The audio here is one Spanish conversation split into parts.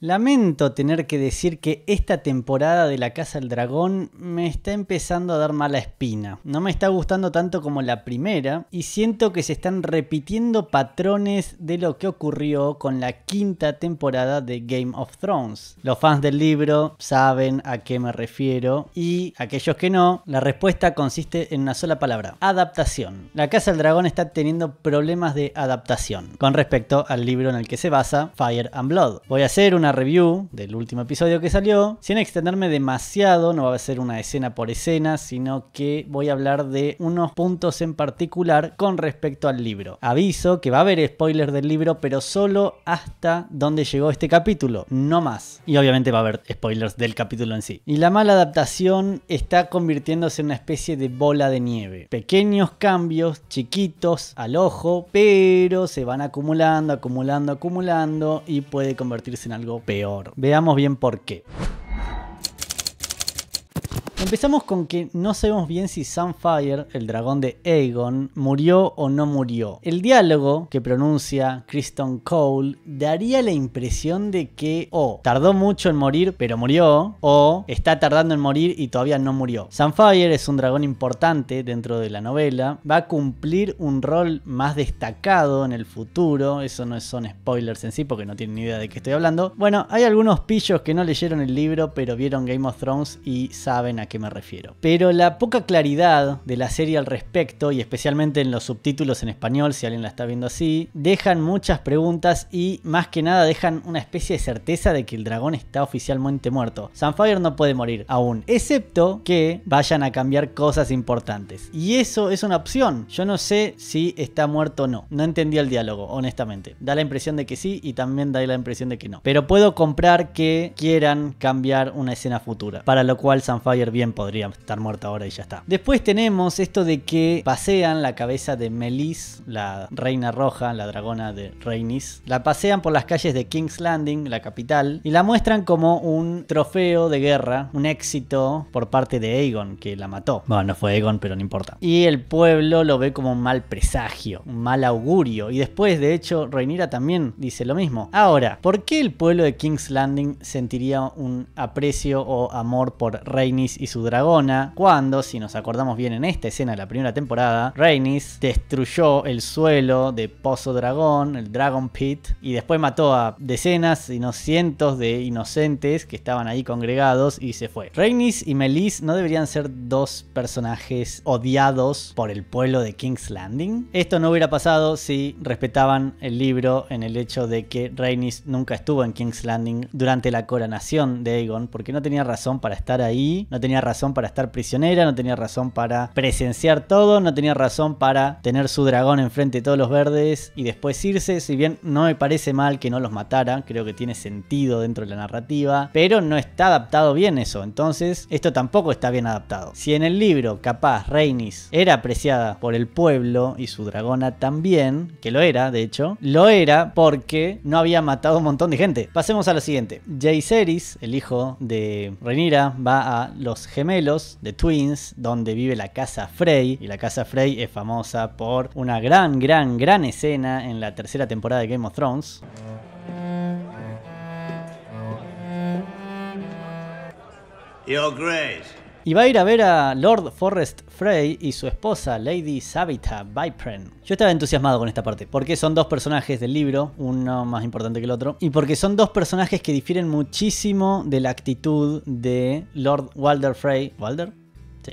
Lamento tener que decir que esta temporada de La Casa del Dragón me está empezando a dar mala espina. No me está gustando tanto como la primera y siento que se están repitiendo patrones de lo que ocurrió con la quinta temporada de Game of Thrones. Los fans del libro saben a qué me refiero y aquellos que no, la respuesta consiste en una sola palabra, adaptación. La Casa del Dragón está teniendo problemas de adaptación con respecto al libro en el que se basa Fire and Blood. Voy a hacer una review del último episodio que salió. Sin extenderme demasiado, no va a ser una escena por escena, sino que voy a hablar de unos puntos en particular con respecto al libro. Aviso que va a haber spoilers del libro, pero solo hasta donde llegó este capítulo, no más. Y obviamente va a haber spoilers del capítulo en sí. Y la mala adaptación está convirtiéndose en una especie de bola de nieve. Pequeños cambios, chiquitos al ojo, pero se van acumulando, acumulando, acumulando y puede convertirse en algo peor. Veamos bien por qué. Empezamos con que no sabemos bien si Sunfire, el dragón de Aegon, murió o no murió. El diálogo que pronuncia Kristen Cole daría la impresión de que o tardó mucho en morir pero murió, o está tardando en morir y todavía no murió. Sunfire es un dragón importante dentro de la novela, va a cumplir un rol más destacado en el futuro, eso no son spoilers en sí porque no tienen ni idea de qué estoy hablando. Bueno, hay algunos pillos que no leyeron el libro pero vieron Game of Thrones y saben a qué me refiero. Pero la poca claridad de la serie al respecto, y especialmente en los subtítulos en español, si alguien la está viendo así, dejan muchas preguntas y más que nada dejan una especie de certeza de que el dragón está oficialmente muerto. Sunfire no puede morir aún, excepto que vayan a cambiar cosas importantes. Y eso es una opción. Yo no sé si está muerto o no. No entendí el diálogo, honestamente. Da la impresión de que sí y también da la impresión de que no. Pero puedo comprar que quieran cambiar una escena futura. Para lo cual Sunfire bien podría estar muerta ahora y ya está. Después tenemos esto de que pasean la cabeza de Melis, la reina roja, la dragona de Rhaenys. La pasean por las calles de King's Landing, la capital, y la muestran como un trofeo de guerra, un éxito por parte de Aegon, que la mató. Bueno, no fue Aegon, pero no importa. Y el pueblo lo ve como un mal presagio, un mal augurio. Y después, de hecho, Rhaenyra también dice lo mismo. Ahora, ¿por qué el pueblo de King's Landing sentiría un aprecio o amor por Rhaenys y su dragona, cuando, si nos acordamos bien en esta escena de la primera temporada, Rhaenys destruyó el suelo de Pozo Dragón, el Dragon Pit, y después mató a decenas, y no cientos de inocentes que estaban ahí congregados y se fue. Rhaenys y Melis no deberían ser dos personajes odiados por el pueblo de King's Landing. Esto no hubiera pasado si respetaban el libro en el hecho de que Rhaenys nunca estuvo en King's Landing durante la coronación de Aegon, porque no tenía razón para estar ahí, no tenía razón para estar prisionera, no tenía razón para presenciar todo, no tenía razón para tener su dragón enfrente de todos los verdes y después irse. Si bien no me parece mal que no los matara, creo que tiene sentido dentro de la narrativa, pero no está adaptado bien eso. Entonces, esto tampoco está bien adaptado. Si en el libro, capaz, Rhaenys era apreciada por el pueblo y su dragona también, que lo era, de hecho, lo era porque no había matado un montón de gente. Pasemos a lo siguiente. Jaehaerys, el hijo de Rhaenyra, va a los gemelos de Twins, donde vive la casa Frey. Y la casa Frey es famosa por una gran, gran, gran escena en la tercera temporada de Game of Thrones. Y va a ir a ver a Lord Forrest Frey y su esposa, Lady Savita Bypren. Yo estaba entusiasmado con esta parte, porque son dos personajes del libro, uno más importante que el otro, y porque son dos personajes que difieren muchísimo de la actitud de Lord Walder Frey. ¿Walder?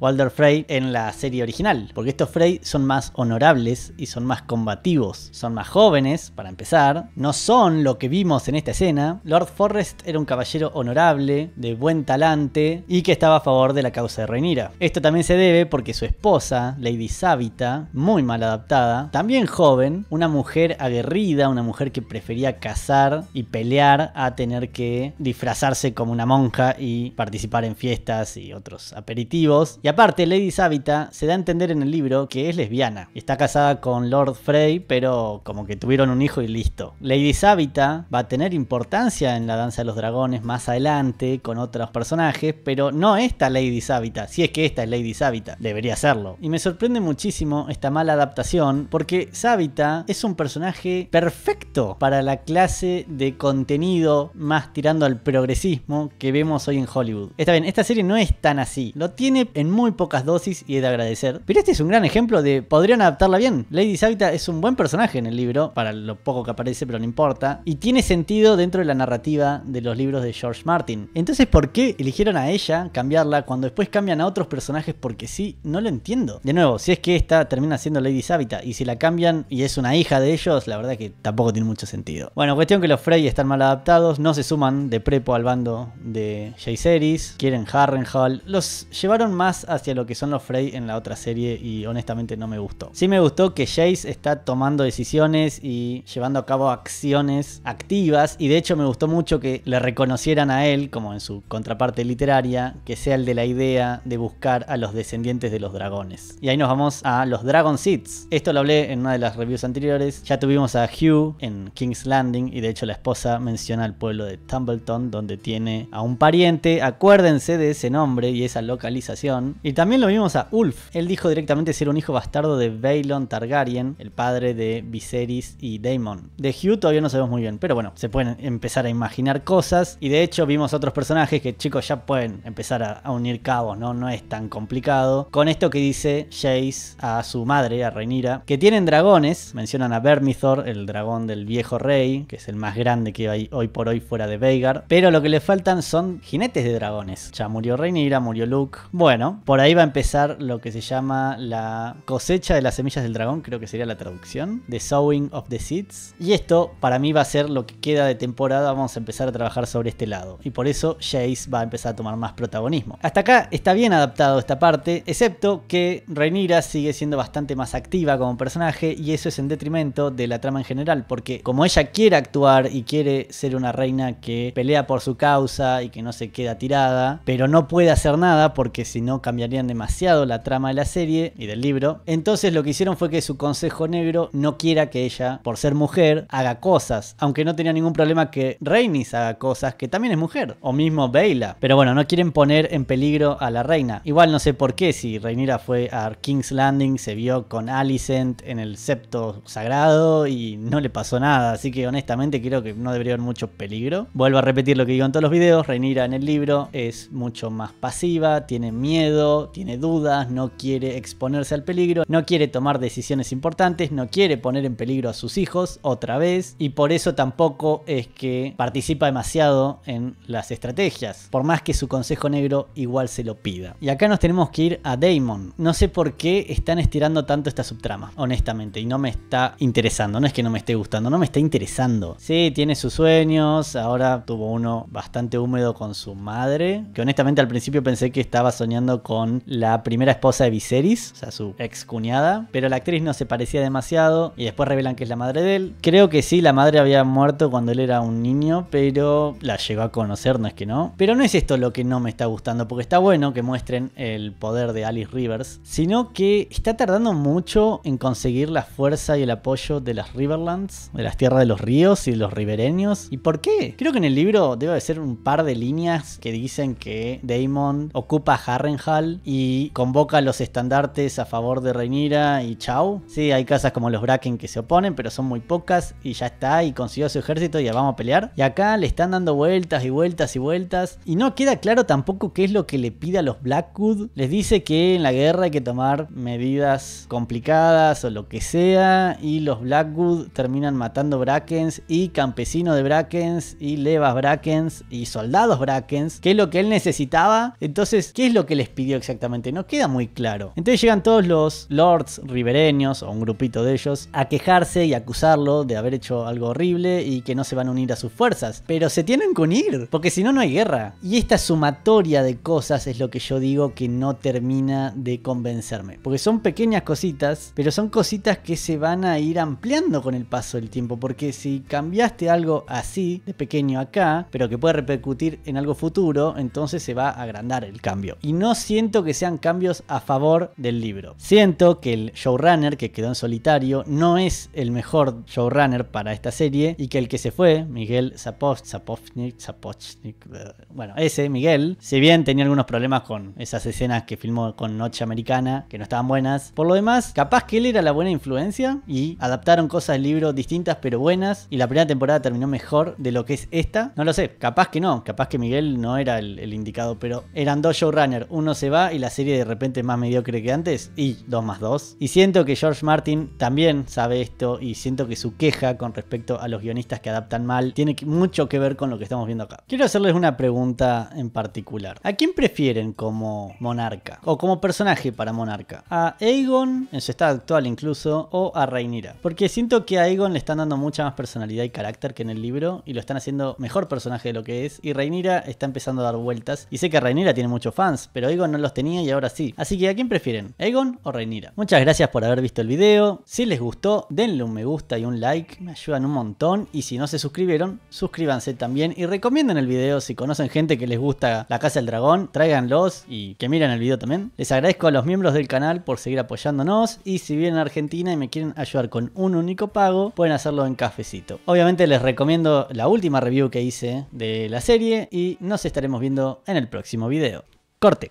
Walder Frey en la serie original, porque estos Frey son más honorables y son más combativos, son más jóvenes, para empezar, no son lo que vimos en esta escena. Lord Forrest era un caballero honorable, de buen talante y que estaba a favor de la causa de Rhaenyra. Esto también se debe porque su esposa, Lady Savita, muy mal adaptada, también joven, una mujer aguerrida, una mujer que prefería cazar y pelear a tener que disfrazarse como una monja y participar en fiestas y otros aperitivos Y aparte, Lady Sabita se da a entender en el libro que es lesbiana. Está casada con Lord Frey, pero como que tuvieron un hijo y listo. Lady Sabita va a tener importancia en la Danza de los Dragones más adelante con otros personajes, pero no esta Lady Sabita. Si es que esta es Lady Sabita, debería serlo. Y me sorprende muchísimo esta mala adaptación porque Sabita es un personaje perfecto para la clase de contenido más tirando al progresismo que vemos hoy en Hollywood. Está bien, esta serie no es tan así. Lo tiene en muy pocas dosis y es de agradecer. Pero este es un gran ejemplo de podrían adaptarla bien. Lady Sabita es un buen personaje en el libro, para lo poco que aparece, pero no importa. Y tiene sentido dentro de la narrativa de los libros de George Martin. Entonces, ¿por qué eligieron a ella cambiarla cuando después cambian a otros personajes? Porque sí, no lo entiendo. De nuevo, si es que esta termina siendo Lady Sabita y si la cambian y es una hija de ellos, la verdad que tampoco tiene mucho sentido. Bueno, cuestión que los Frey están mal adaptados, no se suman de prepo al bando de Jaceris, quieren Harrenhal, los llevaron más hacia lo que son los Frey en la otra serie y honestamente no me gustó. Sí me gustó que Jace está tomando decisiones y llevando a cabo acciones activas y de hecho me gustó mucho que le reconocieran a él, como en su contraparte literaria, que sea el de la idea de buscar a los descendientes de los dragones. Y ahí nos vamos a los Dragon Seeds. Esto lo hablé en una de las reviews anteriores. Ya tuvimos a Hugh en King's Landing y de hecho la esposa menciona el pueblo de Tumbleton donde tiene a un pariente. Acuérdense de ese nombre y esa localización. Y también lo vimos a Ulf. Él dijo directamente ser un hijo bastardo de Baelon Targaryen, el padre de Viserys y Daemon. De Hugh todavía no sabemos muy bien, pero bueno, se pueden empezar a imaginar cosas. Y de hecho vimos otros personajes que chicos ya pueden empezar a, a unir cabos, ¿no? No es tan complicado. Con esto que dice Jace a su madre, a Rhaenyra, que tienen dragones. Mencionan a Vermithor, el dragón del viejo rey, que es el más grande que hay hoy por hoy fuera de Veigar. Pero lo que le faltan son jinetes de dragones. Ya murió Rhaenyra, murió Luke. Bueno, por ahí va a empezar lo que se llama la cosecha de las semillas del dragón, creo que sería la traducción. The Sowing of the Seeds. Y esto para mí va a ser lo que queda de temporada. Vamos a empezar a trabajar sobre este lado. Y por eso Jace va a empezar a tomar más protagonismo. Hasta acá está bien adaptado esta parte, excepto que Rhaenyra sigue siendo bastante más activa como personaje y eso es en detrimento de la trama en general, porque como ella quiere actuar y quiere ser una reina que pelea por su causa y que no se queda tirada, pero no puede hacer nada porque si no cambiarían demasiado la trama de la serie y del libro, entonces lo que hicieron fue que su consejo negro no quiera que ella, por ser mujer, haga cosas, aunque no tenía ningún problema que Rhaenys haga cosas, que también es mujer, o mismo Beyla, pero bueno, no quieren poner en peligro a la reina. Igual no sé por qué si Rhaenyra fue a King's Landing, se vio con Alicent en el septo sagrado y no le pasó nada, así que honestamente creo que no debería haber mucho peligro. Vuelvo a repetir lo que digo en todos los videos, Rhaenyra en el libro es mucho más pasiva, tiene miedo, tiene dudas, no quiere exponerse al peligro, no quiere tomar decisiones importantes, no quiere poner en peligro a sus hijos otra vez y por eso tampoco es que participa demasiado en las estrategias, por más que su consejo negro igual se lo pida. Y acá nos tenemos que ir a Daemon. No sé por qué están estirando tanto esta subtrama, honestamente, y no me está interesando, no es que no me esté gustando, no me está interesando. Sí, tiene sus sueños, ahora tuvo uno bastante húmedo con su madre, que honestamente al principio pensé que estaba soñando con la primera esposa de Viserys, o sea, su ex cuñada, pero la actriz no se parecía demasiado y después revelan que es la madre de él. Creo que sí, la madre había muerto cuando él era un niño, pero la llegó a conocer, no es que no. Pero no es esto lo que no me está gustando, porque está bueno que muestren el poder de Alice Rivers, sino que está tardando mucho en conseguir la fuerza y el apoyo de las Riverlands, de las tierras de los ríos y de los ribereños. ¿Y por qué? Creo que en el libro debe de ser un par de líneas que dicen que Daemon ocupa Harrenhal y convoca los estandartes a favor de Rhaenyra y chau. Sí, hay casas como los Bracken que se oponen, pero son muy pocas y ya está y consiguió su ejército y ya vamos a pelear. Y acá le están dando vueltas y vueltas y vueltas y no queda claro tampoco qué es lo que le pide a los Blackwood. Les dice que en la guerra hay que tomar medidas complicadas o lo que sea y los Blackwood terminan matando Brackens y campesinos de Brackens y levas Brackens y soldados Brackens, que es lo que él necesitaba. Entonces, ¿qué es lo que les pidió exactamente? No queda muy claro. Entonces llegan todos los lords ribereños o un grupito de ellos a quejarse y acusarlo de haber hecho algo horrible y que no se van a unir a sus fuerzas. Pero se tienen que unir, porque si no, no hay guerra. Y esta sumatoria de cosas es lo que yo digo que no termina de convencerme. Porque son pequeñas cositas, pero son cositas que se van a ir ampliando con el paso del tiempo. Porque si cambiaste algo así, de pequeño acá, pero que puede repercutir en algo futuro, entonces se va a agrandar el cambio. Y no siento que sean cambios a favor del libro. Siento que el showrunner que quedó en solitario no es el mejor showrunner para esta serie y que el que se fue, Miguel Zapovnik, Zapochnik, bueno, ese, Miguel, si bien tenía algunos problemas con esas escenas que filmó con Noche Americana, que no estaban buenas, por lo demás, capaz que él era la buena influencia y adaptaron cosas del libro distintas pero buenas y la primera temporada terminó mejor de lo que es esta. No lo sé, capaz que no, capaz que Miguel no era el, indicado, pero eran dos showrunners, uno se va y la serie de repente es más mediocre que antes y dos más dos. Y siento que George Martin también sabe esto y siento que su queja con respecto a los guionistas que adaptan mal tiene mucho que ver con lo que estamos viendo acá. Quiero hacerles una pregunta en particular. ¿A quién prefieren como monarca o como personaje para monarca? ¿A Aegon en su estado actual incluso o a Rhaenyra? Porque siento que a Aegon le están dando mucha más personalidad y carácter que en el libro y lo están haciendo mejor personaje de lo que es y Rhaenyra está empezando a dar vueltas y sé que Rhaenyra tiene muchos fans, pero Aegon no los tenía y ahora sí. Así que ¿a quién prefieren? ¿Aegon o Rhaenyra? Muchas gracias por haber visto el video. Si les gustó, denle un me gusta y un like, me ayudan un montón y si no se suscribieron, suscríbanse también y recomienden el video si conocen gente que les gusta La Casa del Dragón, tráiganlos y que miren el video también. Les agradezco a los miembros del canal por seguir apoyándonos y si vienen a Argentina y me quieren ayudar con un único pago, pueden hacerlo en cafecito. Obviamente les recomiendo la última review que hice de la serie y nos estaremos viendo en el próximo video. Corte.